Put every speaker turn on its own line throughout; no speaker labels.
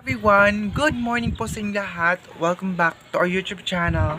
Everyone, good morning po sa inyo lahat. Welcome back to our YouTube channel.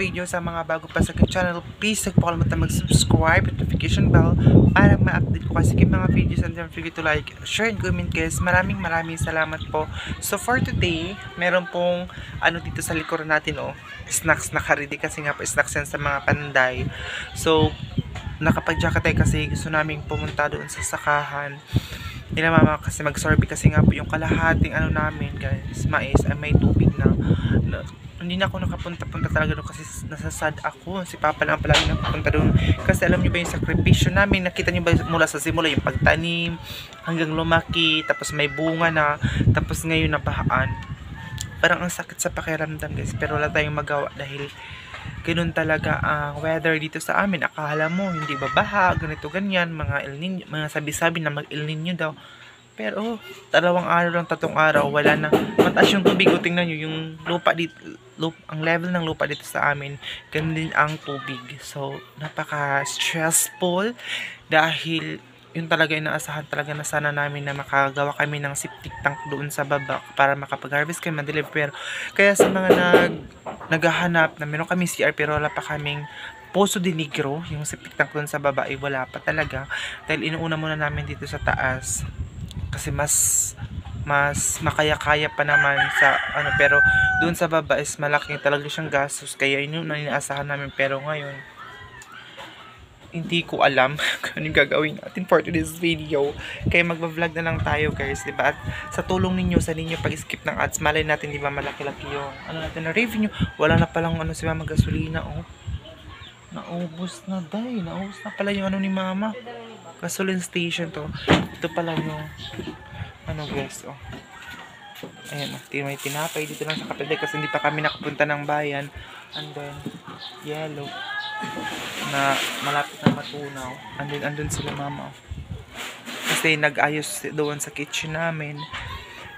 Video sa mga bago pa sa channel, please huwag po kalimutan mag-subscribe at notification bell para ma-update ko kasi mga videos and don't forget to like, share and comment guys. Maraming maraming salamat po. So for today, meron pong ano dito sa likuran natin oh, snacks naka-ready kasi nga po snacks yan sa mga panday. So nakapag-jacket tayo kasi gusto namin pumunta doon sa sakahan nila mama kasi mag-sorbet kasi nga po yung kalahating ano namin guys, mais ay may tubig na, na hindi na ako nakapunta-punta talaga doon kasi nasasad ako. Si Papa lang palagi nakapunta doon. Kasi alam niyo ba yung sakripisyo namin, nakita niyo ba mula sa simula yung pagtanim, hanggang lumaki, tapos may bunga na, tapos ngayon nabahaan. Parang ang sakit sa pakiramdam guys, pero wala tayong magawa dahil ganun talaga ang weather dito sa amin. Akala mo, hindi babaha, ganito ganyan, mga mga sabi-sabi na mag El Nino daw. Pero, dalawang araw lang, tatlong araw, wala na. Mataas yung tubig, o tingnan nyo, yung lupa dito, lupa, ang level ng lupa dito sa amin, ganun din ang tubig. So, napaka-stressful dahil yun talaga inaasahan talaga na sana namin na makagawa kami ng septic tank doon sa baba para makapag-harvest kami madeliver pero kaya sa mga nag naghahanap na meron kami CR pero wala pa kaming Poso de Negro, yung septic tank doon sa baba ay wala pa talaga dahil inuuna muna namin dito sa taas kasi mas mas makaya-kaya pa naman sa ano pero doon sa baba is malaki talaga siyang gastos kaya yun yung inaasahan namin pero ngayon hindi ko alam kung anong gagawin natin for today's video. Kaya magva-vlog na lang tayo guys, di ba? At sa tulong ninyo, sa ninyo pag-skip ng ads, malay natin, di ba, malaki-laki yung ano natin na revenue. Wala na palang ano si mama gasolina, oh. Naubos na, day. Naubos na pala yung ano ni mama. Gasoline station to. Ito pala yung ano guys, oh. Ayan, oh. may tinapay dito lang sa kapatid kasi hindi pa kami nakapunta ng bayan. And then, yellow na malapit na matunaw. Andun, andun sila mama. Kasi nag-ayos doon sa kitchen namin.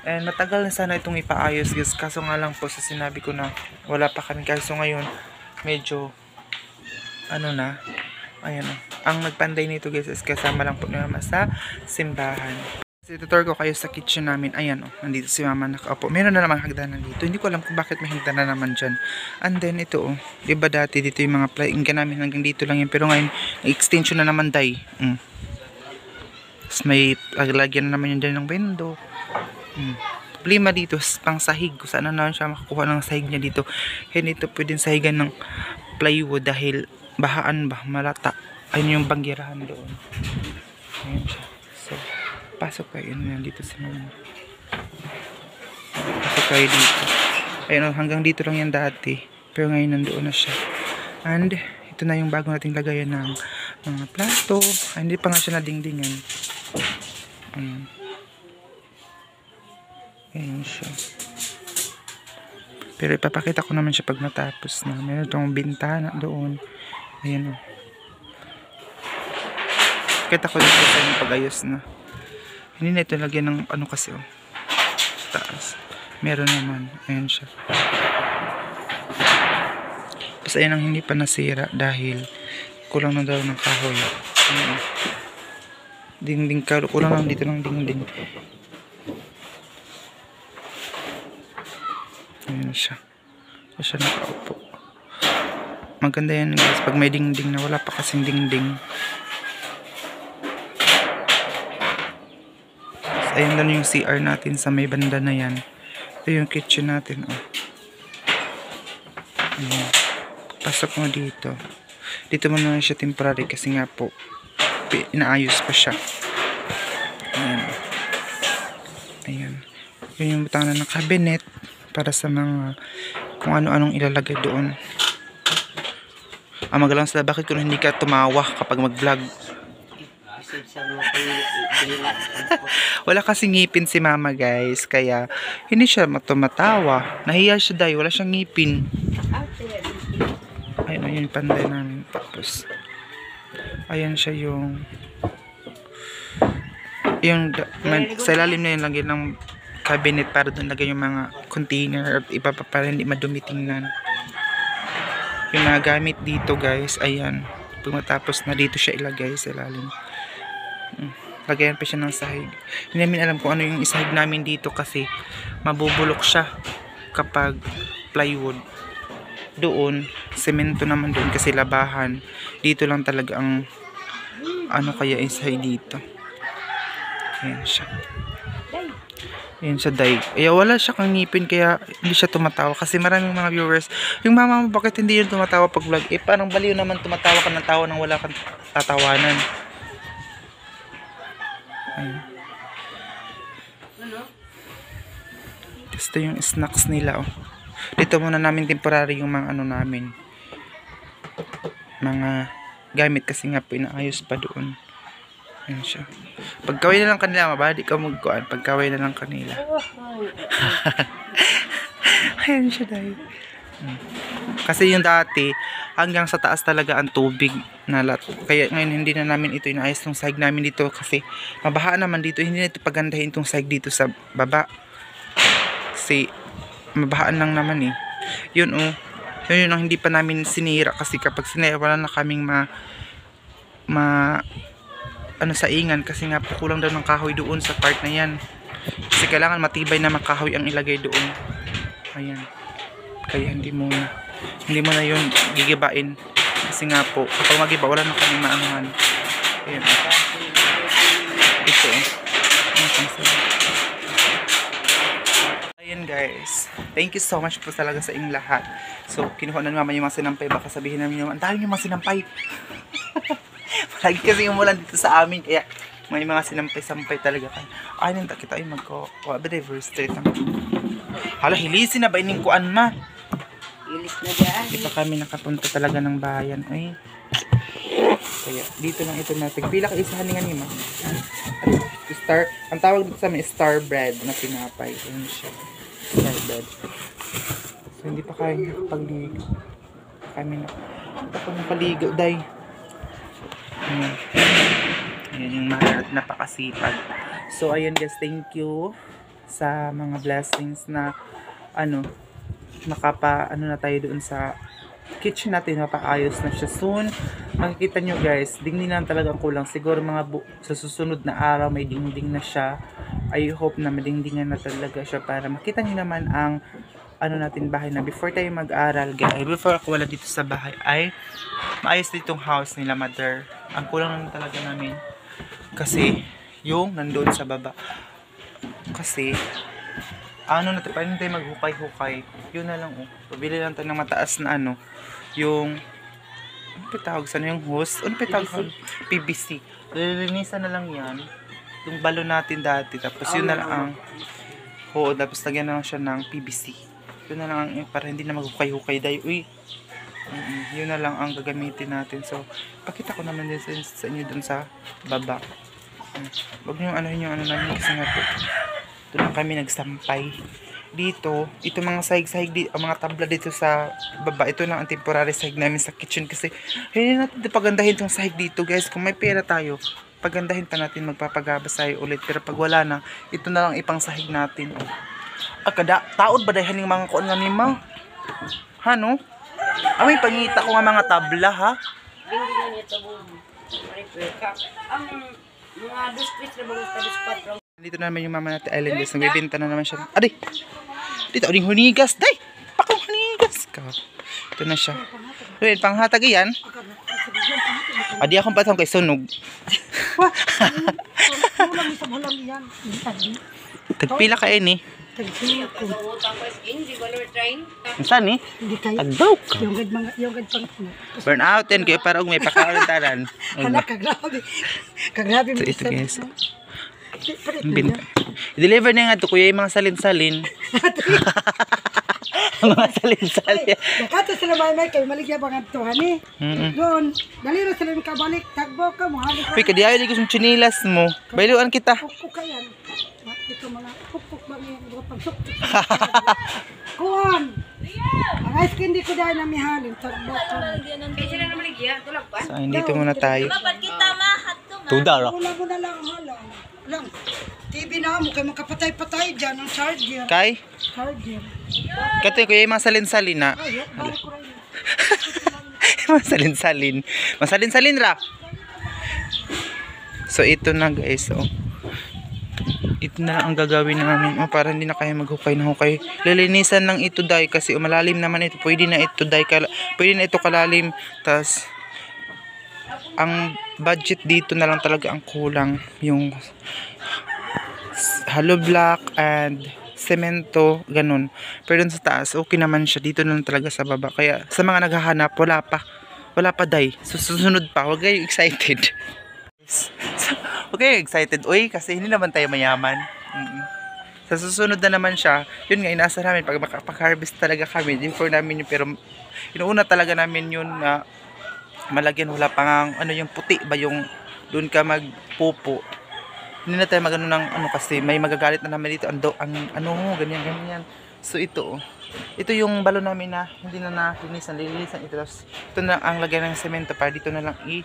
And matagal na sana itong ipaayos guys. Kaso nga lang po sa sinabi ko na wala pa kami. Kaso ngayon medyo ano na. Ayan o. Ang nagpanday nito guys is kasama lang po ni mama sa simbahan. Kasi tutor ko kayo sa kitchen namin. Ayan oh, nandito si mama nakaupo. Meron na naman hagdanan dito. Hindi ko alam kung bakit may hagdanan naman dyan. And then ito oh, diba dati dito yung mga plainggan namin hanggang dito lang yun. Pero ngayon, extension na naman day. Mm. Tapos may paglagyan na naman yun dyan ng window. Mm. Problema dito, pang sahig. Kung na naman siya makakuha ng sahig niya dito. Hindi ito pwedeng sahigan ng plywood dahil bahaan ba, malata. Ayun yung banggirahan doon. Ayan siya. So, pasok kayo. Yun dito sa mga pasok kayo dito. Ayun hanggang dito lang yan dati. Pero ngayon nandoon na siya. And ito na yung bago nating lagayan ng mga plato. Ay, hindi pa nga siya nadingdingan. Ayun. Ayun siya. Pero ipapakita ko naman siya pag natapos na. Meron itong bintana doon. Ayun o kita ko dito sa yung pag-ayos na hindi na ito lagyan ng ano kasi oh. Taas. Meron naman. Ayan siya. Tapos ayan ang hindi pa nasira dahil kulang na daw ng kahoy. Ayan. Dingding ka. Kulang lang dito ng dingding. Ayan siya. Ayan siya nakaupo. Maganda yan guys. Pag may dingding na wala pa kasing dingding. Ayun lang yung CR natin sa may banda na yan. Ito yung kitchen natin oh. ayan. Pasok mo dito. Dito mo na siya temporary kasi nga po inaayos pa siya. Ayan. Ayan. Yun yung butana ng cabinet para sa mga kung ano-anong ilalagay doon. Ang magalang sila. Bakit kung hindi ka tumawa kapag mag vlog Wala kasi ngipin si mama guys. Kaya hindi siya tumatawa. Nahiya siya dahil wala siyang ngipin. Ayun, ayun yung panday namin. Tapos, ayan siya yung yung man, sa ilalim na yun lagyan ng cabinet para doon lagay yung mga container at iba pa para hindi madumi tingnan. Yung mga gamit dito guys, ayan. Pag matapos na dito siya ilagay sa ilalim. Lagayan pa siya ng sahig. Hindi namin alam kung ano yung isahig namin dito kasi mabubulok siya kapag plywood. Doon, semento naman doon kasi labahan. Dito lang talaga ang ano kaya isahig dito. Ayan siya. Ayan siya, day. Kaya wala siya kang ngipin, kaya hindi siya tumatawa. Kasi maraming mga viewers, yung mama mo, bakit hindi yun tumatawa pag vlog? Eh, parang baliw naman tumatawa ka ng tawa nang wala kang tatawanan. Ayan. Tapos ito yung snacks nila, oh. Dito muna namin temporary yung mga ano namin. Mga gamit kasi nga po inaayos pa doon. Ayan siya. Pagkaway na lang kanila, mabadi ka magkuhan. Pagkaway na lang kanila. Ayan siya dahil. Kasi yung dati, hanggang sa taas talaga ang tubig na lat. Kaya ngayon hindi na namin ito inaayos tong sahig namin dito kasi mabaha naman dito. Hindi na ito pagandahin tong sahig dito sa baba. Kasi mabahaan lang naman eh. Yun oh. Yun yun ang hindi pa namin sinira kasi kapag sinira wala na kaming ma ma ano sa ingan kasi nga po kulang daw ng kahoy doon sa part na yan kasi kailangan matibay na makahoy ang ilagay doon ayan kaya hindi mo hindi mo na yun gigibain kasi nga po kapag magiba wala na kami maanuhan ayan ito Ayan, guys, thank you so much po talaga sa inyong lahat. So, kinuha na naman yung mga sinampay. Baka sabihin namin naman, ang dami yung mga sinampay. Lagi kasi umulan dito sa amin, kaya may mga sinampay-sampay talaga kayo. Ay, nang kita ay magko. Reverse straight ang. Hala, hilisin na ba ining kuan ma?
Ilis na dyan.
Di pa kami nakapunta talaga ng bayan. Ay. Kaya, dito lang ito natin. Pila ka isa halingan ni ma. Star, ang tawag dito sa amin, star bread na pinapay. Ayan siya. Star bread. So, hindi pa kaya nakapaligo. Kami na. Hindi pa nakaligo, day. Ayan. Ayan yung mga napakasipag. So, ayun guys, thank you sa mga blessings na ano, nakapa, ano na tayo doon sa kitchen natin, mapaayos na siya soon. Makikita nyo guys, dingding lang talagang kulang. Siguro mga sa susunod na araw may dingding na siya. I hope na madingdingan na talaga siya para makita nyo naman ang ano natin bahay na before tayo mag-aral guys, before ako wala dito sa bahay ay maayos ditong house nila mother. Ang kulang lang talaga namin kasi yung nandoon sa baba. Kasi ano na tayo, paano tayo maghukay-hukay? Yun na lang oh. Pabili lang tayo ng mataas na ano, yung ano pa tawag sana yung hose? Ano pa tawag? PVC. Lilinisan na lang yan. Yung balon natin dati. Tapos yun na lang ang Oo, tapos lagyan na lang siya ng PVC. Yun na lang ang, eh, para hindi na maghukay-hukay dahil, uy, mm, yun na lang ang gagamitin natin. So, pakita ko naman din sa, sa inyo dun sa baba. Mm. Huwag nyo ano yung ano namin kasi nga po. Doon lang kami nagsampay. Dito, ito mga sahig-sahig, mga tabla dito sa baba, ito lang ang temporary sahig namin sa kitchen kasi hindi natin pagandahin tong sahig dito guys. Kung may pera tayo, pagandahin pa natin magpapagabas tayo ulit. Pero pag wala na, ito na lang ipang sahig natin. Oh. Ah, kada, taod ba dahil mga kuan nga nima? Ha, no? Ah, may pangita ko nga mga tabla, ha?
Ang mga na bagus tadi patro.
Dito na naman yung mama natin Ellen guys. Nagbibenta na naman siya. Aday! Dito, uling hunigas. Day! Pakong hunigas ka. Ito na siya. Wait, panghatag iyan. Adi akong patang kay sunog. Tagpila ka eh ni.
Tagsiyo ko.
Trying.
Saan
kayo.
Tagdaw ka.
Yung gad mga, yung gad pang.
Burn out yan kayo para may pakalantaran.
Hala, kagrabe. Kagrabe mo
ito guys.
Palit na
Bin
yan.
I-deliver na nga ito kuya yung mga salin-salin. mga salin-salin.
Nakato sila may may kay maligya bang adtuhan eh.
Mm-mm.
Doon, dali na sila makabalik. Tagbo ka, ka.
Uy, kadiyayo di ko yung chinilas mo. Bailuan kita.
Pukpuk ka yan. Ito mga pukpuk ba niya, mga pagsuktok. Kuhan! Ang ice cream di ko dahil na mihalin. Tagbo ka.
Kaya sila naman ligya, tulak pa.
So, dito muna tayo.
Wala mo na lang hala. Lang. TV na mo, kay makapatay-patay dyan ang charger.
Kay?
Charger.
Kato ko yung mga salin-salin na.
Ay, balik ko rin.
mga salin-salin. Masalin-salin ra. So, ito na guys. Oh. Ito na ang gagawin namin. Oh, para hindi na kayo maghukay na hukay. Lilinisan lang ito dahil kasi umalalim naman ito. Pwede na ito dahil pwede na ito kalalim. Tapos, ang budget dito na lang talaga ang kulang. Yung hollow block and semento, ganun. Pero sa taas, okay naman siya. Dito na lang talaga sa baba. Kaya sa mga naghahanap, wala pa. Wala pa, day. Susunod pa. Huwag kayo excited. Huwag kayo excited. Uy, kasi hindi naman tayo mayaman. Mm-mm. Sa susunod na naman siya, yun nga, inaasa namin, pag makapag-harvest talaga kami, before namin yun, pero inuuna talaga namin yun na malagyan, wala pa nga, ano yung puti ba yung doon ka magpupo. Hindi na tayo magano ng ano kasi may magagalit na naman dito ang, ang ano ganyan ganyan. So ito oh. Ito yung balon namin na hindi na nakinisan, lilinisan ito. Tapos ito na ang lagyan ng semento para dito na lang i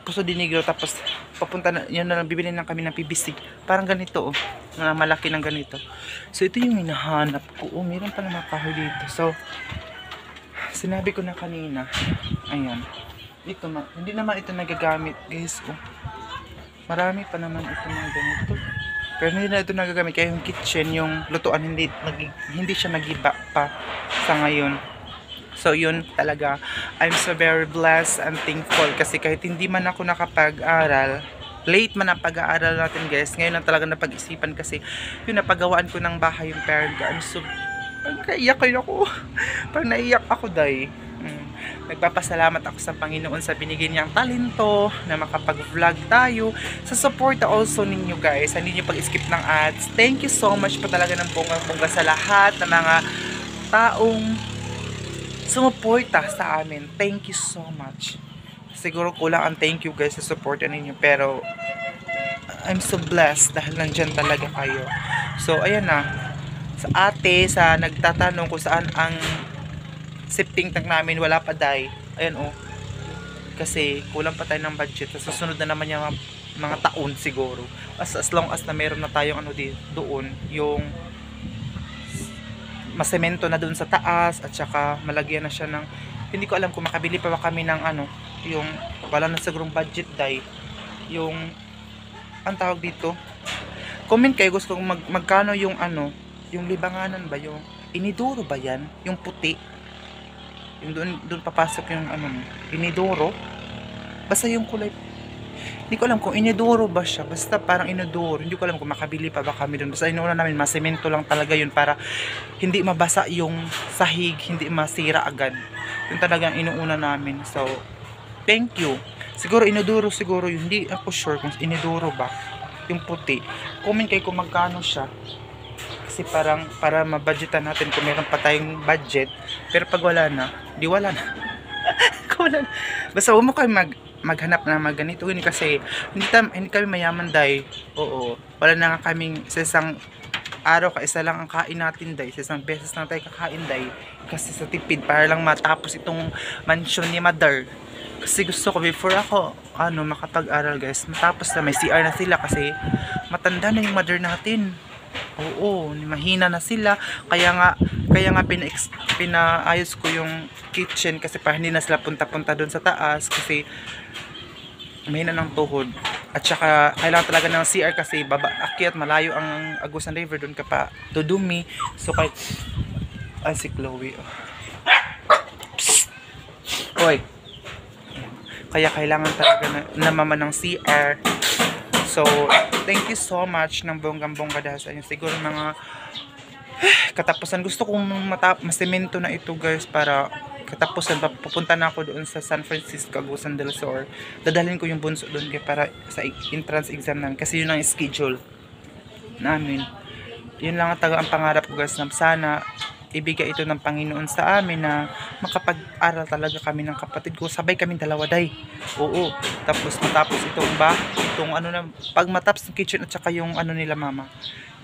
puso dinigro tapos papunta na yun na lang bibili lang kami ng PVC. Parang ganito oh. Na malaki ng ganito. So ito yung hinahanap ko. Oh, meron pa naman kahoy dito. So sinabi ko na kanina. Ayan. Ito ma, hindi naman ito nagagamit, guys. Oh. Marami pa naman ito mga ganito. Pero hindi na ito nagagamit. Kaya yung kitchen, yung lutuan, hindi, nagi, hindi siya nagiba pa sa ngayon. So yun talaga, I'm so very blessed and thankful kasi kahit hindi man ako nakapag-aral, late man ang pag-aaral natin guys, ngayon lang talaga napag-isipan kasi yun napagawaan ko ng bahay yung parent ko. I'm so, parang naiyak kayo ako. parang naiyak ako day. Mm. Nagpapasalamat ako sa Panginoon sa binigay niyang talento na makapag-vlog tayo. Sa support also ninyo guys. Hindi niyo pag-skip ng ads. Thank you so much po talaga ng bunga-bunga sa lahat ng mga taong sumuporta sa amin. Thank you so much. Siguro kulang ang thank you guys sa support ninyo. Pero I'm so blessed dahil nandyan talaga kayo. So ayan na. Sa ate, sa nagtatanong kung saan ang sifting tank namin wala pa dai. Ayan oh. Kasi kulang pa tayo ng budget. Sa susunod na naman yung mga, mga taon siguro. As, as long as na meron na tayong ano di, doon, yung masemento na doon sa taas at saka malagyan na siya ng hindi ko alam kung makabili pa ba kami ng ano yung wala na sigurong budget dai yung ang tawag dito comment kayo gusto kong mag, magkano yung ano yung libanganan ba yung iniduro ba yan yung puti yung doon, doon papasok yung ano, inidoro. Basta yung kulay. Hindi ko alam kung inidoro ba siya. Basta parang inidoro. Hindi ko alam kung makabili pa ba kami doon. Basta inuuna namin, masemento lang talaga yun para hindi mabasa yung sahig, hindi masira agad. Yun talagang inuuna namin. So, thank you. Siguro inidoro siguro yun. Hindi ako sure kung inidoro ba. Yung puti. Comment kayo kung magkano siya kasi parang para mabudgetan natin kung meron pa tayong budget. Pero pag wala na di wala na. Wala na. basta huwag mo kayo mag, maghanap na mga ganito. Yun kasi hindi, tam, hindi kami mayaman dahil oo. Wala na nga kaming sa isang araw ka isa lang ang kain natin dahil sa isang beses lang tayo kakain dahil kasi sa tipid para lang matapos itong mansion ni mother. Kasi gusto ko before ako ano makapag-aral guys. Matapos na may CR na sila kasi matanda na yung mother natin Oo, mahina na sila. Kaya nga, kaya nga pina pinaayos ko yung kitchen kasi para hindi na sila punta-punta doon sa taas kasi mahina ng tuhod. At saka, kailangan talaga ng CR kasi baba, akyat, malayo ang Agusan River doon ka pa dudumi. So, kahit, ay si Chloe. oh. Hoy. Kaya kailangan talaga na, namaman ng CR. So, thank you so much ng bonggang-bongga dahil sa inyo. Siguro mga katapusan. Gusto kong matap masemento na ito guys para katapusan. Pupunta na ako doon sa San Francisco, Agusan del Sur. Dadalhin ko yung bunso doon kaya para sa entrance exam namin. Kasi yun ang schedule namin. Yun lang ang taga ang pangarap ko guys na sana ibigay ito ng Panginoon sa amin na makapag-aral talaga kami ng kapatid ko. Sabay kami dalawa day. Oo. Tapos matapos itong ba, itong ano na, pag matapos ng kitchen at saka yung ano nila mama,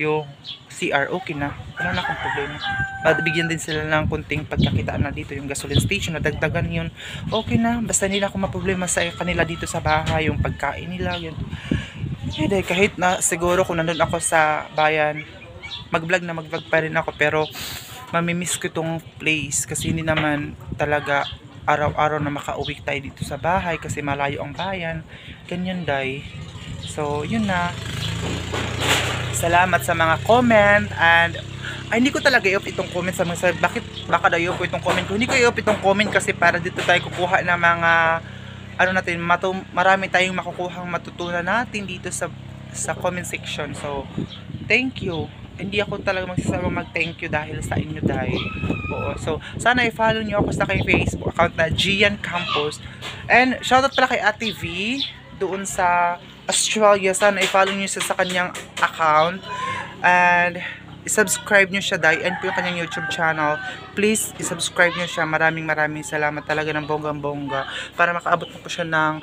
yung CR, okay na. Wala na akong problema. Bigyan din sila ng kunting pagkakitaan na dito, yung gasoline station, nadagdagan yun. Okay na, basta nila akong maproblema sa kanila dito sa bahay, yung pagkain nila, yun. Hindi, kahit na siguro kung nandun ako sa bayan, mag-vlog na mag-vlog pa rin ako, pero mamimiss ko itong place kasi hindi naman talaga araw-araw na makauwi tayo dito sa bahay kasi malayo ang bayan. Ganyan, day. So, yun na. Salamat sa mga comment and ay, hindi ko talaga i-off itong comment sa mga sabi, bakit baka daw i-off itong comment ko. Hindi ko i-off itong comment kasi para dito tayo kukuha ng mga ano natin, matu marami tayong makukuhang matutunan natin dito sa sa comment section. So, thank you. Hindi ako talaga magsasabi mag-thank you dahil sa inyo dahil. Oo. So, sana i-follow niyo ako sa kay Facebook account na Gian Campos. And shoutout pala kay Ate V doon sa Australia. Sana i-follow niyo siya sa kanyang account. And i-subscribe niyo siya dahil and po yung kanyang YouTube channel. Please, i-subscribe niyo siya. Maraming maraming salamat talaga ng bonggang-bongga para makaabot na po siya ng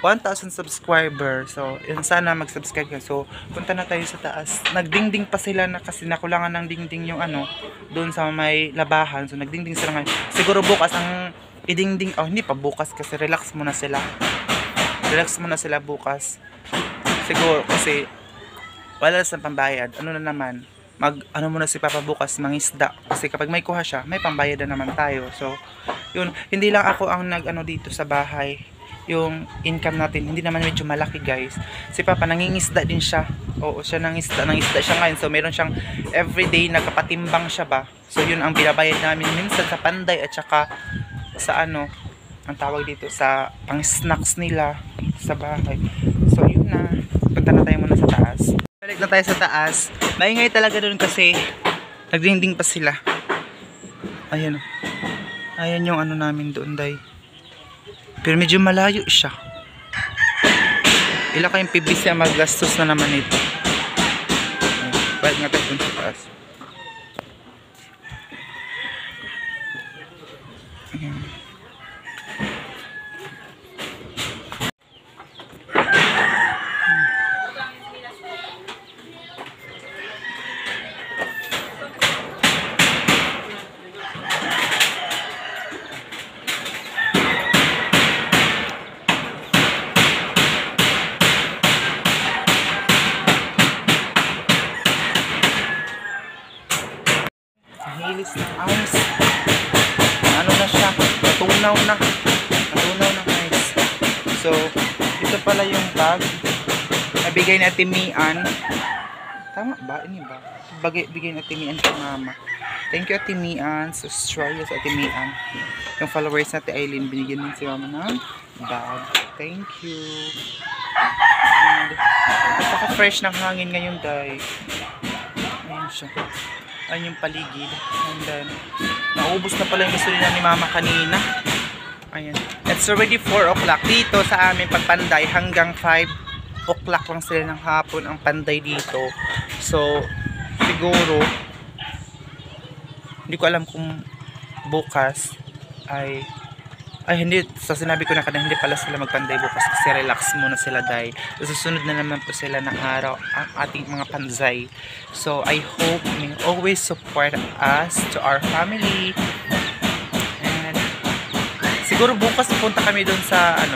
1,000 subscriber. So, yun sana mag-subscribe ka. So, punta na tayo sa taas. Nagdingding pa sila na kasi nakulangan ng dingding yung ano, doon sa may labahan. So, nagdingding sila ngayon. Siguro bukas ang idingding, oh hindi pa bukas kasi relax muna sila. Relax muna sila bukas. Siguro kasi wala sa pambayad. Ano na naman, mag ano muna si Papa bukas mangisda kasi kapag may kuha siya may pambayad na naman tayo so yun hindi lang ako ang nag ano dito sa bahay yung income natin. Hindi naman medyo malaki guys. Si Papa nangingisda din siya. Oo siya nangisda. Nangisda siya ngayon. So meron siyang everyday nagkapatimbang siya ba? So yun ang binabayad namin minsan sa panday at saka sa ano ang tawag dito sa pang snacks nila sa bahay. So yun na. Punta na tayo muna sa taas. Balik na tayo sa taas. Maingay talaga doon kasi nagdingding pa sila. Ayan. Ayan yung ano namin doon day pero medyo malayo siya. Ilan kayong PBC ang maggastos na naman ito. Balik nga tayo dun sa taas Ayan. Nahilis ng ice. Ano na siya? Natunaw na. Natunaw na ice. So, ito pala yung bag. Nabigay ni Ate Mian. Tama ba? Ini ba? Bagay, bigay ni Ate Mian kay Mama. Thank you Ate Mian sa Australia sa Ate Mian. Yung followers natin Aileen, binigyan din si Mama ng bag. Thank you. And, napaka-fresh ng hangin ngayon, Day. Ayan siya. Ayan yung paligid. And then, naubos na pala yung gasolina ni mama kanina. Ayan. It's already 4 o'clock. Dito sa amin pagpanday hanggang 5 o'clock lang sila ng hapon ang panday dito. So, siguro, hindi ko alam kung bukas ay ay hindi sa sinabi ko na kanina hindi pala sila magpanday bukas kasi relax muna sila dahil susunod na naman po sila ng araw ang ating mga panzay so I hope you always support us to our family siguro bukas punta kami doon sa ano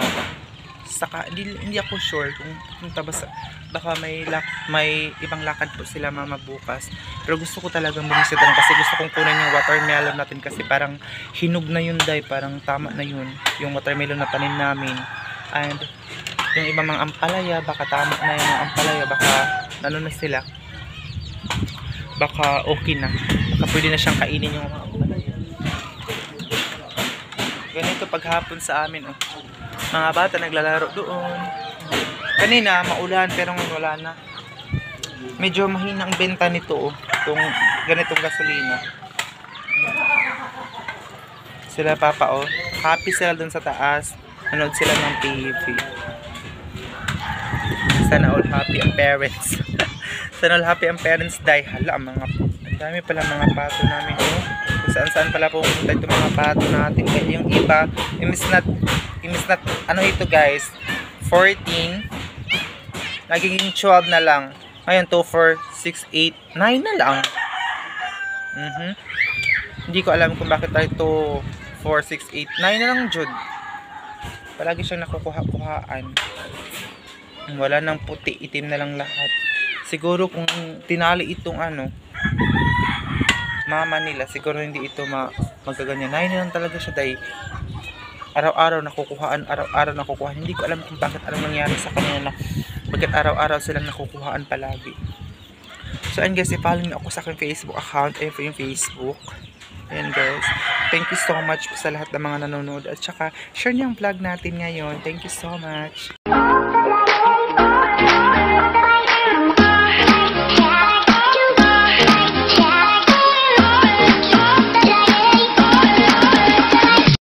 sa ka- hindi, hindi ako sure kung punta ba sa baka may lak, may ibang lakad po sila mama bukas. Pero gusto ko talagang bumisita doon kasi gusto kong kunin yung watermelon natin kasi parang hinog na yun day. Parang tama na yun yung watermelon na tanim namin. And yung ibang mga ampalaya baka tama na yun yung ampalaya baka ano na sila baka okay na. Baka pwede na siyang kainin yung mga ampalaya ganito paghapon sa amin oh. mga bata naglalaro doon. Kanina maulan pero ngayon wala na. Medyo mahina ang benta nito oh, itong ganitong gasolina. Sila papa oh. Happy sila dun sa taas. Nanood sila ng TV sana all happy ang parents. Sana all happy ang parents. Dahil hala mga ang dami pala mga pato namin oh. Saan saan pala pupunta itong mga pato natin. Kaya yung iba, imis not, imis not, ano ito guys, 14, nagiging 12 na lang. Ngayon, 2, 4, 6, 8, 9 na lang. Mhm. Hindi ko alam kung bakit tayo 2, 4, 6, 8, 9 na lang, Jud. Palagi siyang nakukuha-kuhaan. Wala nang puti, itim na lang lahat. Siguro kung tinali itong ano, mama nila, siguro hindi ito ma magaganyan. Nine na lang talaga siya dahil araw-araw nakukuhaan, araw-araw nakukuhaan. Hindi ko alam kung bakit anong nangyari sa kanila na bakit araw-araw silang nakukuhaan palagi. So, and guys, i-follow niyo ako sa aking Facebook account. Ayun po yung Facebook. Ayan guys. Thank you so much sa lahat ng mga nanonood. At saka, share niyo ang vlog natin ngayon. Thank you so much.